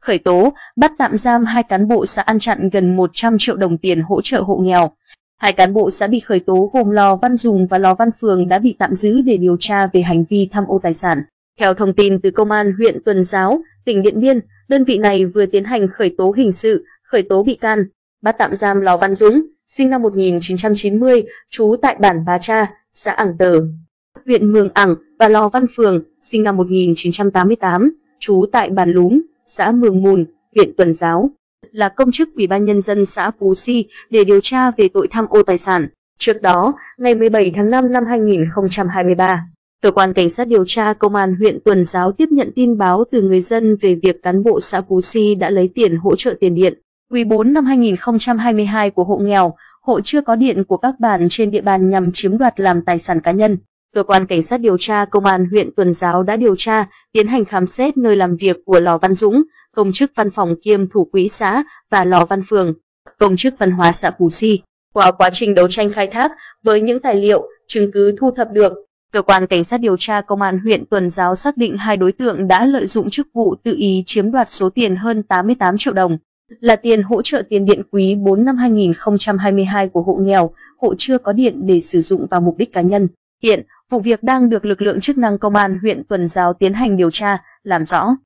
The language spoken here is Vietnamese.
khởi tố, bắt tạm giam hai cán bộ xã ăn chặn gần 100 triệu đồng tiền hỗ trợ hộ nghèo. Hai cán bộ xã bị khởi tố gồm Lò Văn Dùng và Lò Văn Phường đã bị tạm giữ để điều tra về hành vi tham ô tài sản. Theo thông tin từ Công an huyện Tuần Giáo, tỉnh Điện Biên, đơn vị này vừa tiến hành khởi tố hình sự, khởi tố bị can, bắt tạm giam Lò Văn Dũng, sinh năm 1990, trú tại bản Bà Cha, xã Ảng Tờ, huyện Mường Ảng và Lò Văn Phường, sinh năm 1988, trú tại bản Lúm, xã Mường Mùn, huyện Tuần Giáo, là công chức Ủy ban Nhân dân xã Pú Si để điều tra về tội tham ô tài sản. Trước đó, ngày 17 tháng 5 năm 2023, Cơ quan Cảnh sát điều tra Công an huyện Tuần Giáo tiếp nhận tin báo từ người dân về việc cán bộ xã Pú Si đã lấy tiền hỗ trợ tiền điện. Quý 4 năm 2022 của hộ nghèo, hộ chưa có điện của các bản trên địa bàn nhằm chiếm đoạt làm tài sản cá nhân. Cơ quan Cảnh sát điều tra Công an huyện Tuần Giáo đã điều tra, tiến hành khám xét nơi làm việc của Lò Văn Dũng, công chức văn phòng kiêm thủ quỹ xã và Lò Văn Phường, công chức văn hóa xã Củ Si. Qua quá trình đấu tranh khai thác với những tài liệu, chứng cứ thu thập được, Cơ quan Cảnh sát điều tra Công an huyện Tuần Giáo xác định hai đối tượng đã lợi dụng chức vụ tự ý chiếm đoạt số tiền hơn 88 triệu đồng, là tiền hỗ trợ tiền điện quý 4 năm 2022 của hộ nghèo, hộ chưa có điện để sử dụng vào mục đích cá nhân. Hiện, vụ việc đang được lực lượng chức năng công an huyện Tuần Giáo tiến hành điều tra, làm rõ.